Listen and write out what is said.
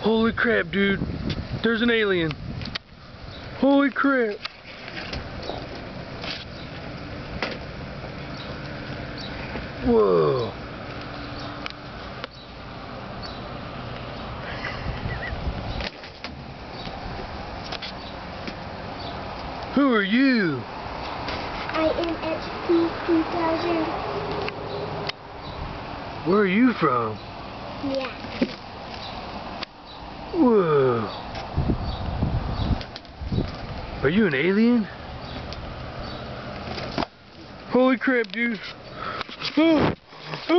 Holy crap, dude. There's an alien. Holy crap. Whoa. Who are you? I am HP 2000. Where are you from? Yeah. Whoa. Are you an alien? Holy crap, dude. Oh, oh.